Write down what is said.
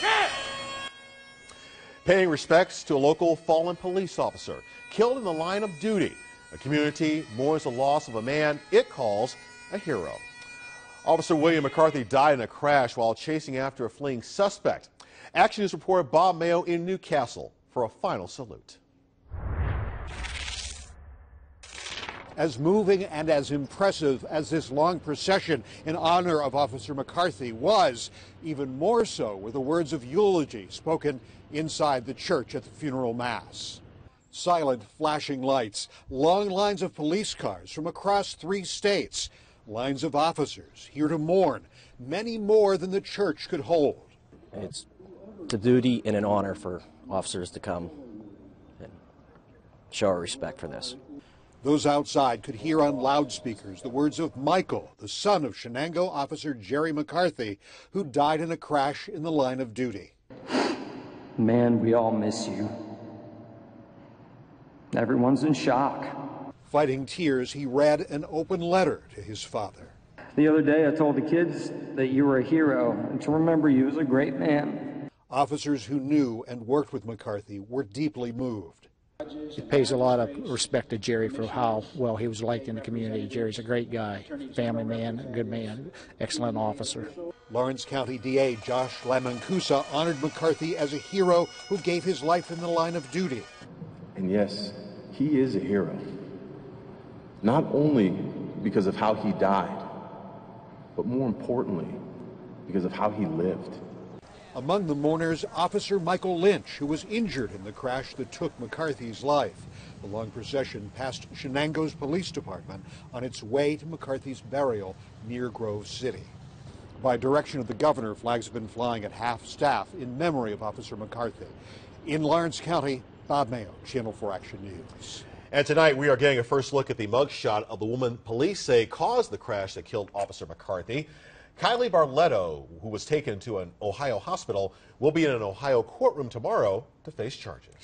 Check! Paying respects to a local fallen police officer killed in the line of duty. A community mourns the loss of a man it calls a hero. Officer William McCarthy died in a crash while chasing after a fleeing suspect. Action News reporter Bob Mayo in New Castle for a final salute. As moving and as impressive as this long procession in honor of Officer McCarthy was, even more so were the words of eulogy spoken inside the church at the funeral mass. Silent flashing lights, long lines of police cars from across three states, lines of officers here to mourn, many more than the church could hold. It's a duty and an honor for officers to come and show our respect for this. Those outside could hear on loudspeakers the words of Michael, the son of Shenango officer Jerry McCarthy, who died in a crash in the line of duty. Man, we all miss you. Everyone's in shock. Fighting tears, he read an open letter to his father. The other day, I told the kids that you were a hero and to remember you as a great man. Officers who knew and worked with McCarthy were deeply moved. It pays a lot of respect to Jerry for how well he was liked in the community. Jerry's a great guy, family man, good man, excellent officer. Lawrence County DA Josh Lamancusa honored McCarthy as a hero who gave his life in the line of duty. And yes, he is a hero. Not only because of how he died, but more importantly, because of how he lived. Among the mourners, Officer Michael Lynch, who was injured in the crash that took McCarthy's life. The long procession passed Shenango's police department on its way to McCarthy's burial near Grove City. By direction of the governor, flags have been flying at half staff in memory of Officer McCarthy. In Lawrence County, Bob Mayo, Channel 4 Action News. And tonight we are getting a first look at the mugshot of the woman police say caused the crash that killed Officer McCarthy. Kylie Barletto, who was taken to an Ohio hospital, will be in an Ohio courtroom tomorrow to face charges.